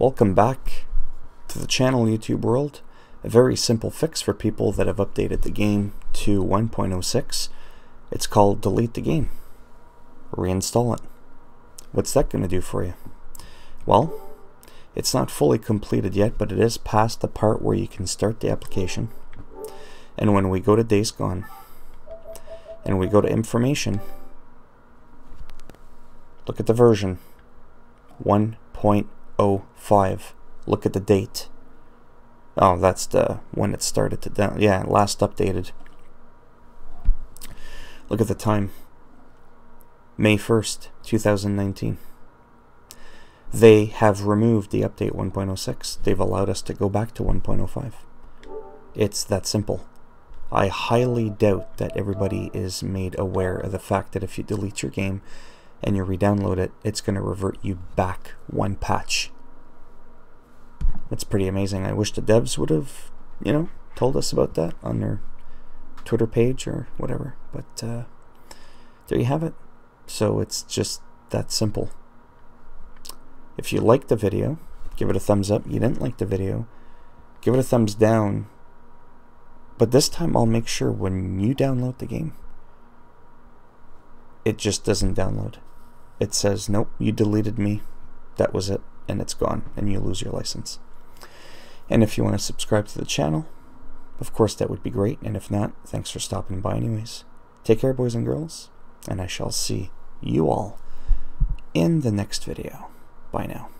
Welcome back to the channel YouTube world. A very simple fix for people that have updated the game to 1.06. It's called delete the game. Reinstall it. What's that going to do for you? Well, it's not fully completed yet, but it is past the part where you can start the application. And when we go to Days Gone, and we go to Information, look at the version 1.06. 05. Look at the date. Oh, that's the when it started to down. Yeah, last updated. Look at the time. May 1st, 2019. They have removed the update 1.06. They've allowed us to go back to 1.05. It's that simple. I highly doubt that everybody is made aware of the fact that if you delete your game and you re-download it, it's going to revert you back one patch. That's pretty amazing. I wish the devs would have, you know, told us about that on their Twitter page or whatever. But uh, there you have it. So it's just that simple. If you liked the video, give it a thumbs up. You didn't like the video, give it a thumbs down. But this time I'll make sure when you download the game, it just doesn't download it says, nope, you deleted me. That was it. And it's gone. And you lose your license. And if you want to subscribe to the channel, of course, that would be great. And if not, thanks for stopping by anyways. Take care, boys and girls. And I shall see you all in the next video. Bye now.